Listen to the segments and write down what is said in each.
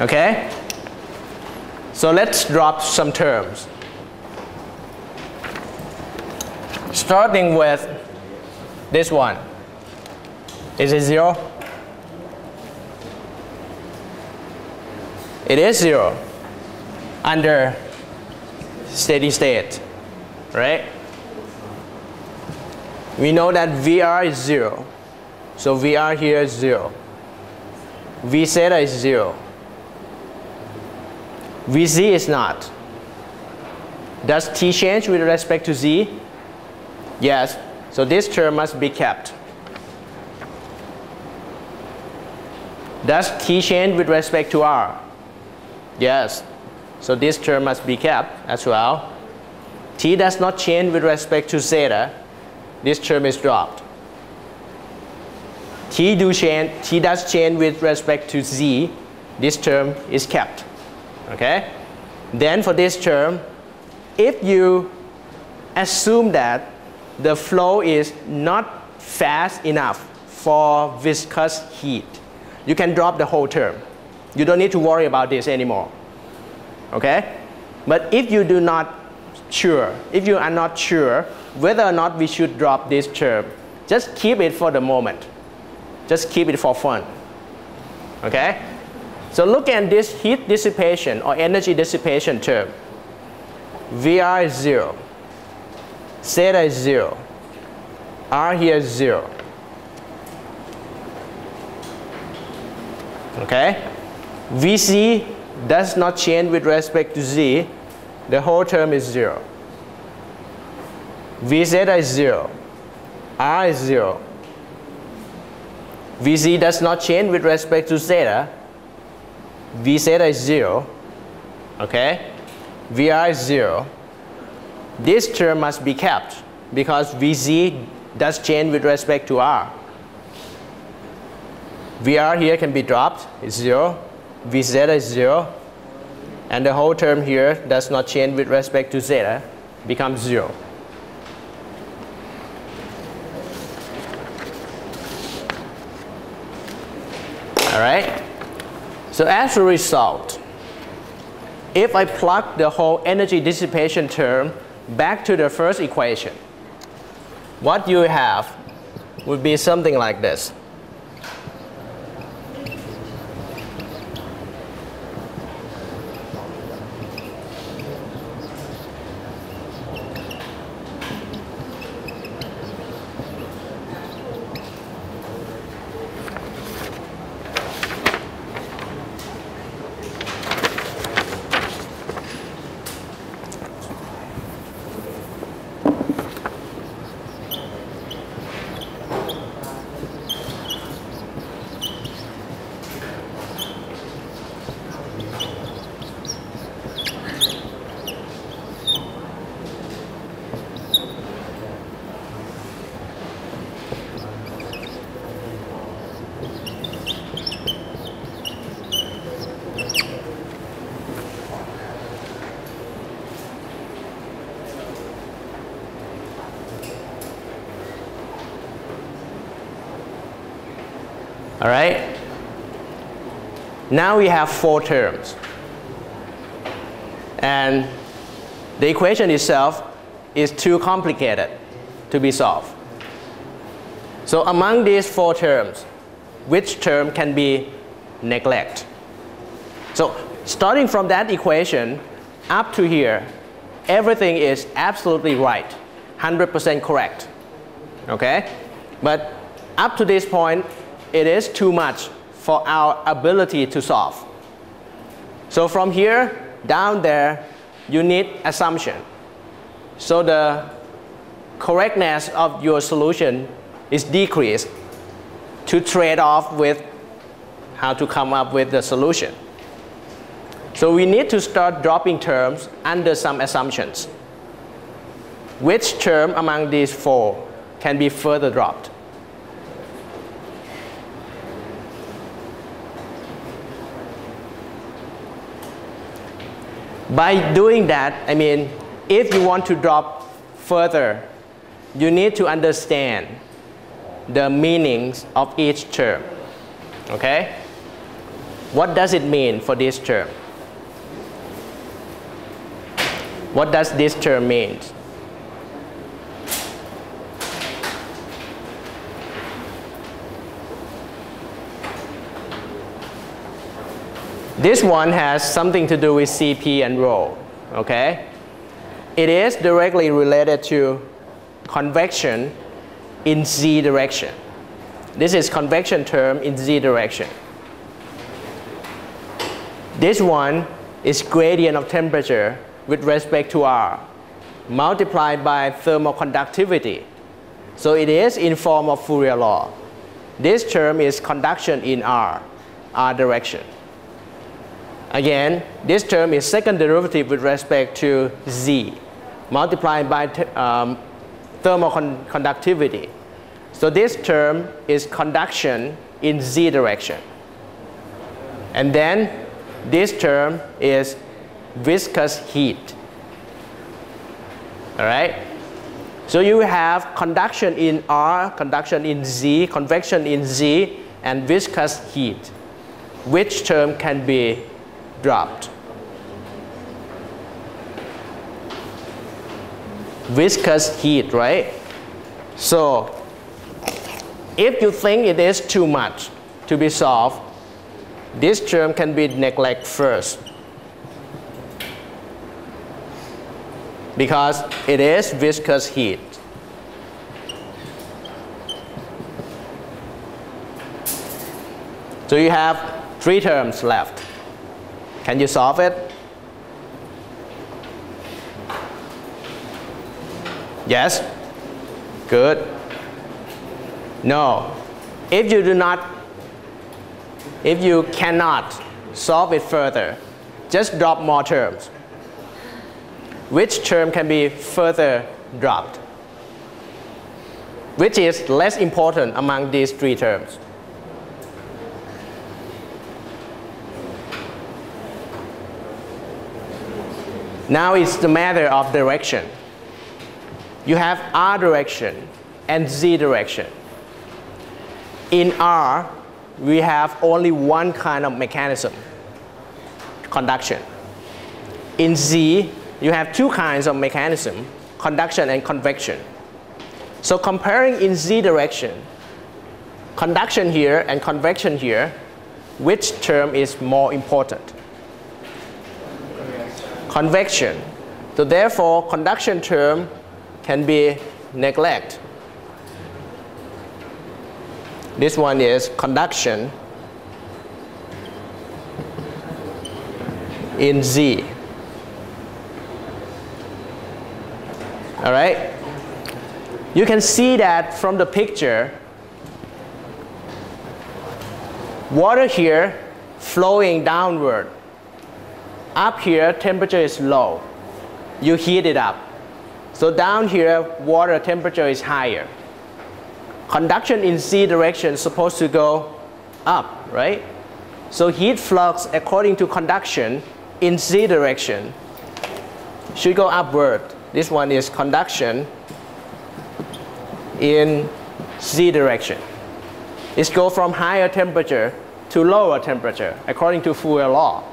Okay? So let's drop some terms. Starting with this one. Is it zero? It is zero under steady state, right? We know that VR is zero. So VR here is zero. V zeta is zero. Vz is not. Does t change with respect to z? Yes. So this term must be kept. Does t change with respect to r? Yes. So this term must be kept as well. t does not change with respect to zeta. This term is dropped. t do change, t does change with respect to z. This term is kept. Okay? Then for this term, if you assume that the flow is not fast enough for viscous heat, you can drop the whole term. You don't need to worry about this anymore. Okay? But if you do not sure, if you are not sure whether or not we should drop this term, just keep it for the moment. Just keep it for fun. Okay? So look at this heat dissipation or energy dissipation term. VR is zero. Zeta is zero. R here is zero. Okay? VC does not change with respect to Z. The whole term is zero. VZ is zero. R is zero. Vz does not change with respect to zeta. V zeta is 0, okay? Vr is 0. This term must be kept because Vz does change with respect to R. Vr here can be dropped, it's 0. V zeta is 0. And the whole term here does not change with respect to zeta, eh? becomes 0. All right? So as a result, if I plug the whole energy dissipation term back to the first equation, what you have would be something like this. All right? Now we have four terms. And the equation itself is too complicated to be solved. So among these four terms, which term can be neglected? So starting from that equation up to here, everything is absolutely right, 100% correct. Okay? But up to this point, it is too much for our ability to solve. So from here down there, you need assumption. So the correctness of your solution is decreased to trade off with how to come up with the solution. So we need to start dropping terms under some assumptions. Which term among these four can be further dropped? By doing that, I mean, if you want to drop further, you need to understand the meanings of each term. Okay? What does it mean for this term? What does this term mean? This one has something to do with CP and rho, okay? It is directly related to convection in z direction. This is convection term in z direction. This one is gradient of temperature with respect to R multiplied by thermal conductivity. So it is in form of Fourier law. This term is conduction in R, R direction. Again, this term is second derivative with respect to Z multiplied by um, thermal con conductivity. So this term is conduction in Z direction. And then this term is viscous heat. All right? So you have conduction in R, conduction in Z, convection in Z, and viscous heat. Which term can be dropped? Viscous heat, right? So if you think it is too much to be solved, this term can be neglected first. Because it is viscous heat. So you have three terms left. Can you solve it? Yes? Good. No. If you do not, if you cannot solve it further, just drop more terms. Which term can be further dropped? Which is less important among these three terms? Now it's the matter of direction. You have R direction and Z direction. In R, we have only one kind of mechanism, conduction. In Z, you have two kinds of mechanism, conduction and convection. So comparing in Z direction, conduction here and convection here, which term is more important? Convection. So therefore, conduction term can be neglected. This one is conduction in Z. All right? You can see that from the picture, water here flowing downward. Up here, temperature is low. You heat it up. So down here, water temperature is higher conduction in Z direction is supposed to go up, right? So heat flux according to conduction in Z direction should go upward. This one is conduction in Z direction. It goes from higher temperature to lower temperature according to Fourier law.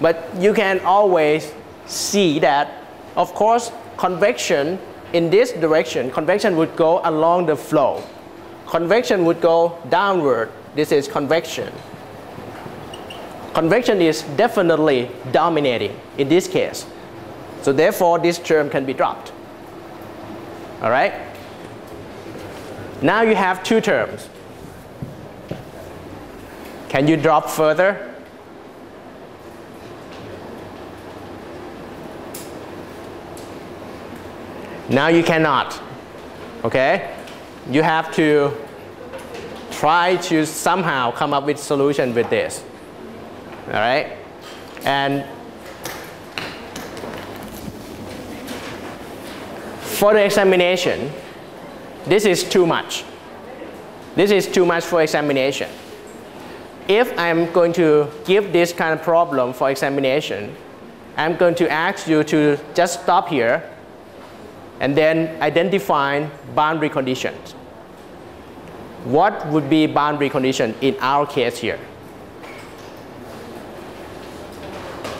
But you can always see that, of course, convection in this direction, convection would go along the flow convection would go downward. This is convection. Convection is definitely dominating in this case. So therefore, this term can be dropped. All right? Now you have two terms. Can you drop further? Now you cannot. Okay? you have to try to somehow come up with solution with this. All right? And for the examination, this is too much. This is too much for examination. If I'm going to give this kind of problem for examination, I'm going to ask you to just stop here and then identify boundary conditions. What would be boundary condition in our case here?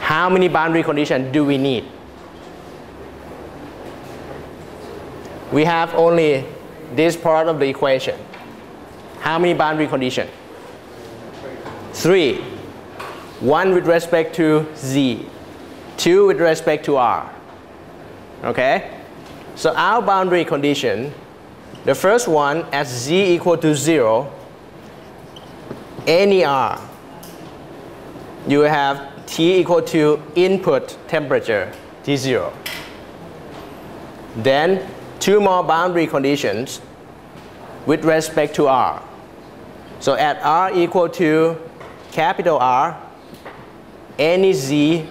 How many boundary conditions do we need? We have only this part of the equation. How many boundary conditions? Three. One with respect to z, two with respect to r. Okay? So our boundary condition, the first one at z equal to 0, any r, you have T equal to input temperature, T0. Then two more boundary conditions with respect to R. So at R equal to capital R, any Z,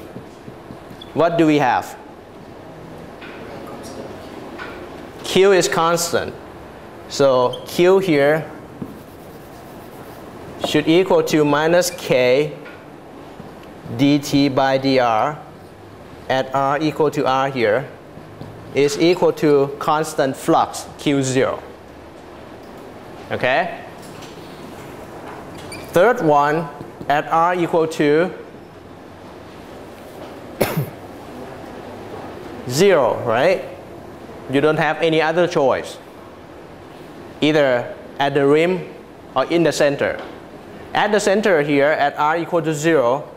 what do we have? Q is constant. So Q here should equal to minus K dt by dr at r equal to r here is equal to constant flux q0. Okay? Third one at r equal to 0, right? You don't have any other choice. Either at the rim or in the center. At the center here at r equal to 0,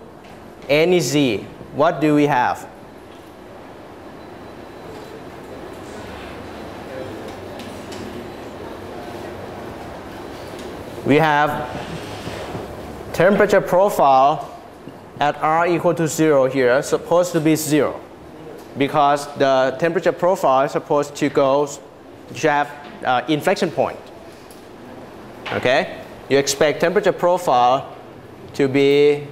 any z, what do we have? We have temperature profile at R equal to 0 here supposed to be 0 because the temperature profile is supposed to go to have uh, inflection point. Okay? You expect temperature profile to be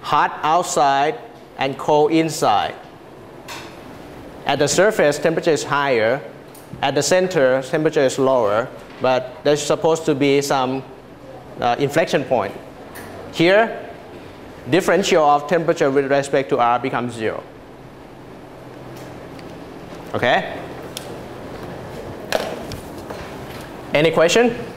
hot outside and cold inside. At the surface, temperature is higher. At the center, temperature is lower, but there's supposed to be some uh, inflection point. Here, differential of temperature with respect to R becomes zero. Okay? Any question?